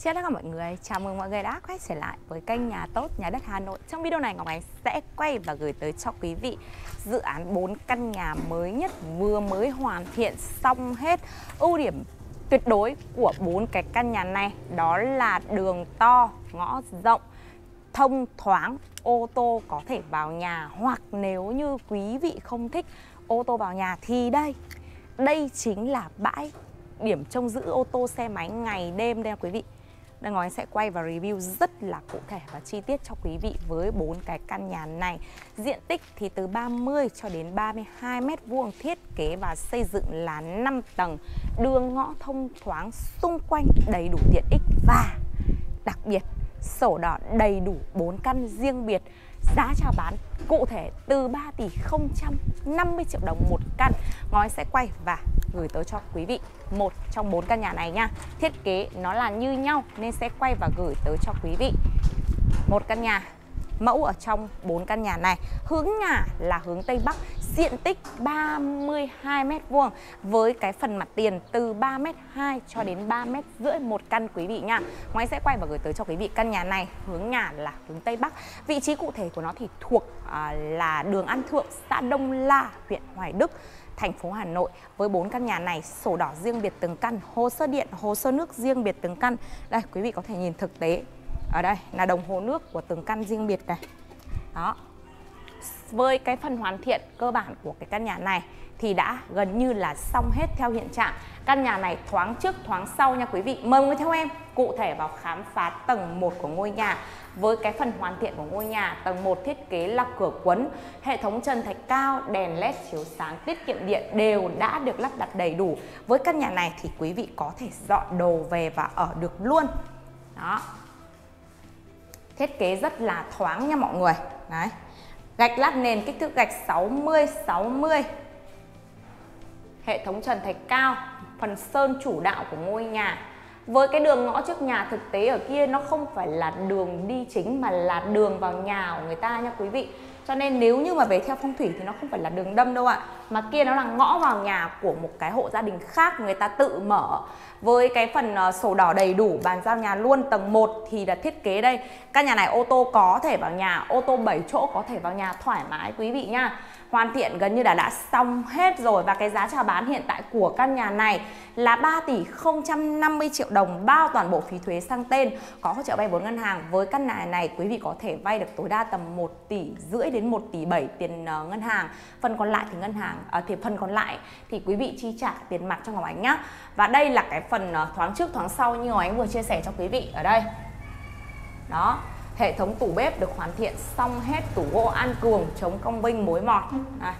Xin chào tất cả mọi người, chào mừng mọi người đã quay trở lại với kênh Nhà Tốt Nhà Đất Hà Nội. Trong video này Ngọc Ánh sẽ quay và gửi tới cho quý vị dự án 4 căn nhà mới nhất vừa mới hoàn thiện xong hết. Ưu điểm tuyệt đối của bốn cái căn nhà này đó là đường to, ngõ rộng, thông thoáng, ô tô có thể vào nhà. Hoặc nếu như quý vị không thích ô tô vào nhà thì đây Đây chính là bãi điểm trông giữ ô tô xe máy ngày đêm đây quý vị đang nói sẽ quay và review rất là cụ thể và chi tiết cho quý vị với bốn cái căn nhà này. Diện tích thì từ 30 cho đến 32 mét vuông thiết kế và xây dựng là 5 tầng, đường ngõ thông thoáng xung quanh đầy đủ tiện ích và đặc biệt sổ đỏ đầy đủ 4 căn riêng biệt. Giá chào bán cụ thể từ 3 tỷ 050 triệu đồng một căn. Ngói sẽ quay và gửi tới cho quý vị một trong bốn căn nhà này nha. Thiết kế nó là như nhau nên sẽ quay và gửi tới cho quý vị một căn nhà mẫu ở trong bốn căn nhà này. Hướng nhà là hướng Tây Bắc diện tích 32 m vuông với cái phần mặt tiền từ 3 m 2 cho đến 3 m rưỡi một căn quý vị nha. Ngoài sẽ quay và gửi tới cho quý vị căn nhà này hướng nhà là hướng Tây Bắc. Vị trí cụ thể của nó thì thuộc à, là đường An Thượng, xã Đông La, huyện Hoài Đức thành phố Hà Nội. Với bốn căn nhà này sổ đỏ riêng biệt từng căn hồ sơ điện hồ sơ nước riêng biệt từng căn. Đây quý vị có thể nhìn thực tế. Ở đây là đồng hồ nước của từng căn riêng biệt này. Đó với cái phần hoàn thiện cơ bản của cái căn nhà này thì đã gần như là xong hết theo hiện trạng. Căn nhà này thoáng trước, thoáng sau nha quý vị. Mời người theo em cụ thể vào khám phá tầng 1 của ngôi nhà. Với cái phần hoàn thiện của ngôi nhà, tầng 1 thiết kế là cửa quấn hệ thống trần thạch cao, đèn led chiếu sáng, tiết kiệm điện đều đã được lắp đặt đầy đủ. Với căn nhà này thì quý vị có thể dọn đồ về và ở được luôn. Đó. Thiết kế rất là thoáng nha mọi người. Đấy gạch lát nền, kích thước gạch 60 60 hệ thống trần thạch cao, phần sơn chủ đạo của ngôi nhà. Với cái đường ngõ trước nhà thực tế ở kia, nó không phải là đường đi chính mà là đường vào nhà của người ta nha quý vị cho nên nếu như mà về theo phong thủy thì nó không phải là đường đâm đâu ạ. Mà kia nó là ngõ vào nhà của một cái hộ gia đình khác người ta tự mở. Với cái phần uh, sổ đỏ đầy đủ bàn giao nhà luôn tầng 1 thì là thiết kế đây. Căn nhà này ô tô có thể vào nhà ô tô 7 chỗ có thể vào nhà thoải mái quý vị nha hoàn thiện gần như là đã xong hết rồi và cái giá chào bán hiện tại của căn nhà này là 3 tỷ 050 triệu đồng bao toàn bộ phí thuế sang tên. Có hỗ trợ vay vốn ngân hàng với căn nhà này quý vị có thể vay được tối đa tầm 1 tỷ rưỡi đến 1 tỷ 7 tiền ờ, ngân hàng. Phần còn lại thì ngân hàng à, thì phần còn lại thì quý vị chi trả tiền mặt cho Ngọc Ánh nhá. Và đây là cái phần ờ, thoáng trước thoáng sau như Ngọc Ánh vừa chia sẻ cho quý vị ở đây. Đó hệ thống tủ bếp được hoàn thiện xong hết tủ gỗ an cường chống cong vinh mối mọt. À,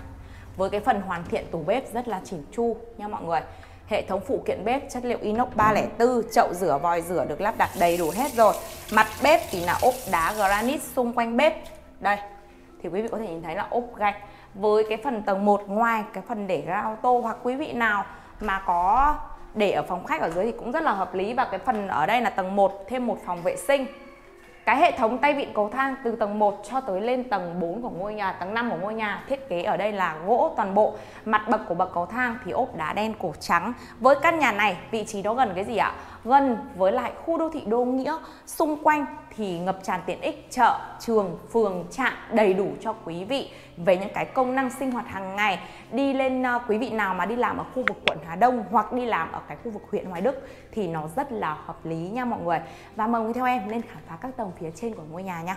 với cái phần hoàn thiện tủ bếp rất là chỉn chu nha mọi người. Hệ thống phụ kiện bếp chất liệu inox 304 chậu rửa vòi rửa được lắp đặt đầy đủ hết rồi. Mặt bếp thì là ốp đá granite xung quanh bếp. Đây thì quý vị có thể nhìn thấy là ốp gạch. Với cái phần tầng 1 ngoài cái phần để ra ô tô hoặc quý vị nào mà có để ở phòng khách ở dưới thì cũng rất là hợp lý. Và cái phần ở đây là tầng 1 thêm một phòng vệ sinh cái hệ thống tay vịn cầu thang từ tầng 1 cho tới lên tầng 4 của ngôi nhà, tầng 5 của ngôi nhà thiết kế ở đây là gỗ toàn bộ. Mặt bậc của bậc cầu thang thì ốp đá đen cổ trắng. Với căn nhà này vị trí nó gần cái gì ạ? Gần với lại khu đô thị Đô Nghĩa, xung quanh thì ngập tràn tiện ích chợ, trường, phường, trạm đầy đủ cho quý vị về những cái công năng sinh hoạt hàng ngày. Đi lên uh, quý vị nào mà đi làm ở khu vực quận Hà Đông hoặc đi làm ở cái khu vực huyện Hoài Đức thì nó rất là hợp lý nha mọi người. Và mời quý theo em lên khám phá các tầng phía trên của ngôi nhà nha.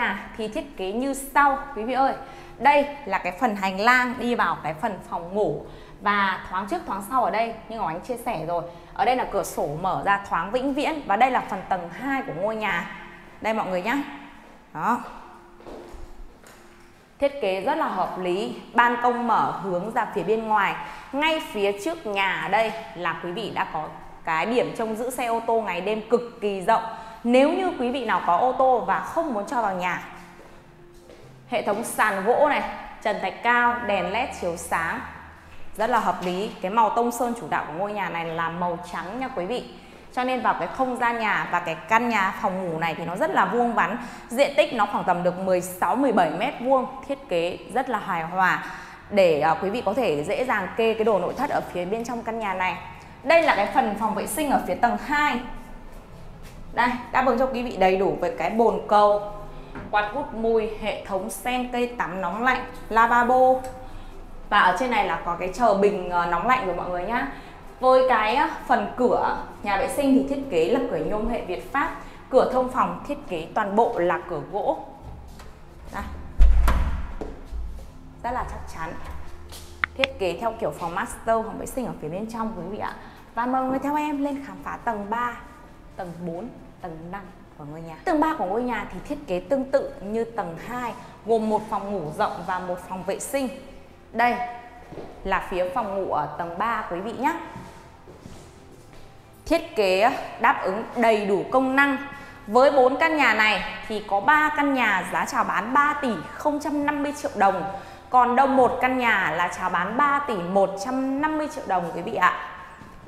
Nhà thì thiết kế như sau quý vị ơi. Đây là cái phần hành lang đi vào cái phần phòng ngủ và thoáng trước thoáng sau ở đây như Ngọc Ánh chia sẻ rồi. Ở đây là cửa sổ mở ra thoáng vĩnh viễn và đây là phần tầng 2 của ngôi nhà. Đây mọi người nhé. Đó. Thiết kế rất là hợp lý, ban công mở hướng ra phía bên ngoài. Ngay phía trước nhà ở đây là quý vị đã có cái điểm trông giữ xe ô tô ngày đêm cực kỳ rộng. Nếu như quý vị nào có ô tô và không muốn cho vào nhà Hệ thống sàn gỗ này, trần thạch cao, đèn led chiếu sáng Rất là hợp lý Cái màu tông sơn chủ đạo của ngôi nhà này là màu trắng nha quý vị cho nên vào cái không gian nhà và cái căn nhà phòng ngủ này thì nó rất là vuông vắn diện tích nó khoảng tầm được 16 17 mét vuông thiết kế rất là hài hòa để uh, quý vị có thể dễ dàng kê cái đồ nội thất ở phía bên trong căn nhà này. Đây là cái phần phòng vệ sinh ở phía tầng 2. Đây, đáp ứng cho quý vị đầy đủ về cái bồn cầu, quạt hút mùi, hệ thống sen cây tắm nóng lạnh, lavabo. Và ở trên này là có cái chờ bình ờ, nóng lạnh rồi mọi người nhá. Với cái ờ, phần cửa nhà vệ sinh thì thiết kế là cửa nhôm hệ Việt Pháp Cửa thông phòng thiết kế toàn bộ là cửa gỗ Đây. Rất là chắc chắn Thiết kế theo kiểu phòng master phòng vệ sinh ở phía bên trong quý vị ạ Và mời mọi người theo em lên khám phá tầng 3 Tầng 4, tầng 5 của ngôi nhà. Tầng 3 của ngôi nhà thì thiết kế tương tự như tầng 2 Gồm một phòng ngủ rộng và một phòng vệ sinh. Đây là phía phòng ngủ ở tầng 3 quý vị nhé. Thiết kế đáp ứng đầy đủ công năng. Với 4 căn nhà này thì có 3 căn nhà giá chào bán 3 tỷ 050 triệu đồng. Còn đâu một căn nhà là chào bán 3 tỷ 150 triệu đồng quý vị ạ.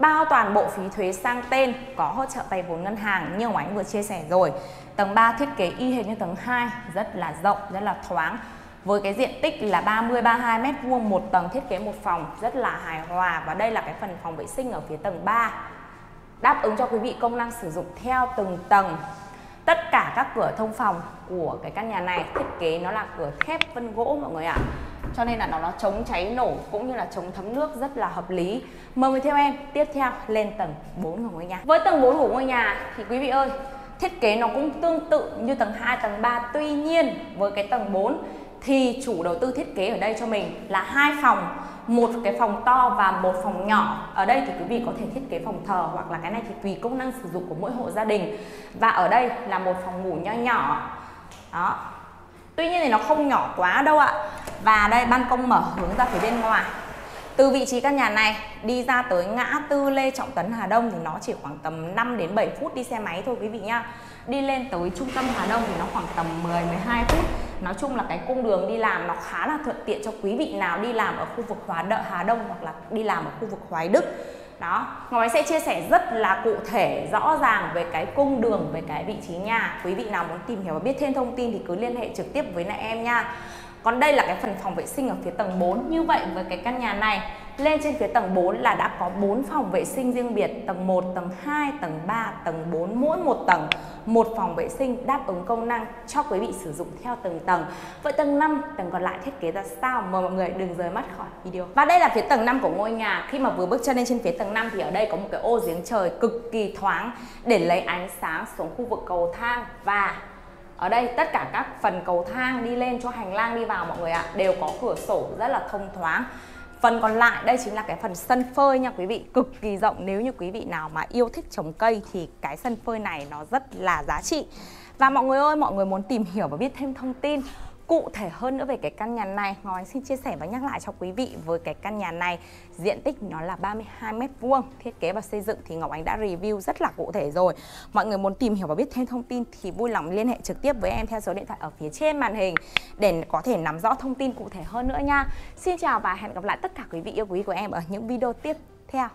Bao toàn bộ phí thuế sang tên có hỗ trợ vay vốn ngân hàng như ông Ánh vừa chia sẻ rồi. Tầng 3 thiết kế y hệt như tầng 2 rất là rộng, rất là thoáng. Với cái diện tích là 30 32 m vuông một tầng thiết kế một phòng rất là hài hòa. Và đây là cái phần phòng vệ sinh ở phía tầng 3 đáp ứng cho quý vị công năng sử dụng theo từng tầng. Tất cả các cửa thông phòng của cái căn nhà này thiết kế nó là cửa thép vân gỗ mọi người ạ cho nên là nó nó chống cháy nổ cũng như là chống thấm nước rất là hợp lý. Mời mời theo em, tiếp theo lên tầng 4 của ngôi nhà. Với tầng 4 của ngôi nhà thì quý vị ơi, thiết kế nó cũng tương tự như tầng 2 tầng 3 tuy nhiên, với cái tầng 4 thì chủ đầu tư thiết kế ở đây cho mình là hai phòng. Một cái phòng to và một phòng nhỏ. Ở đây thì quý vị có thể thiết kế phòng thờ hoặc là cái này thì tùy công năng sử dụng của mỗi hộ gia đình. Và ở đây là một phòng ngủ nho nhỏ. Đó. Tuy nhiên thì nó không nhỏ quá đâu ạ và đây ban công mở hướng ra phía bên ngoài từ vị trí căn nhà này đi ra tới ngã tư Lê Trọng Tấn Hà Đông thì nó chỉ khoảng tầm 5 đến 7 phút đi xe máy thôi quý vị nhá. Đi lên tới trung tâm Hà Đông thì nó khoảng tầm 10 12 phút. Nói chung là cái cung đường đi làm nó khá là thuận tiện cho quý vị nào đi làm ở khu vực Hóa Đợ Hà Đông hoặc là đi làm ở khu vực Hoài Đức. Đó, Ngọc sẽ chia sẻ rất là cụ thể, rõ ràng về cái cung đường, về cái vị trí nhà. Quý vị nào muốn tìm hiểu và biết thêm thông tin thì cứ liên hệ trực tiếp với lại em nha. Còn đây là cái phần phòng vệ sinh ở phía tầng 4 Như vậy với cái căn nhà này lên trên phía tầng 4 là đã có 4 phòng vệ sinh riêng biệt. Tầng 1, tầng 2, tầng 3, tầng 4 Mỗi một tầng một phòng vệ sinh đáp ứng công năng cho quý vị sử dụng theo từng tầng. Vậy tầng 5, tầng còn lại thiết kế ra sao? Mời mọi người đừng rời mắt khỏi video. Và đây là phía tầng 5 của ngôi nhà. Khi mà vừa bước chân lên trên phía tầng 5 thì ở đây có một cái ô giếng trời cực kỳ thoáng Để lấy ánh sáng xuống khu vực cầu thang. Và ở đây tất cả các phần cầu thang đi lên cho hành lang đi vào mọi người ạ đều có cửa sổ rất là thông thoáng. Phần còn lại đây chính là cái phần sân phơi nha quý vị Cực kỳ rộng. Nếu như quý vị nào mà yêu thích trồng cây Thì cái sân phơi này nó rất là giá trị. Và mọi người ơi, mọi người muốn tìm hiểu và biết thêm thông tin cụ thể hơn nữa về cái căn nhà này. Ngọc Ánh xin chia sẻ và nhắc lại cho quý vị với cái căn nhà này. Diện tích nó là 32 mét vuông, thiết kế và xây dựng thì Ngọc Ánh đã review rất là cụ thể rồi. Mọi người muốn tìm hiểu và biết thêm thông tin thì vui lòng liên hệ trực tiếp với em theo số điện thoại ở phía trên màn hình để có thể nắm rõ thông tin cụ thể hơn nữa nha. Xin chào và hẹn gặp lại tất cả quý vị yêu quý của em ở những video tiếp theo.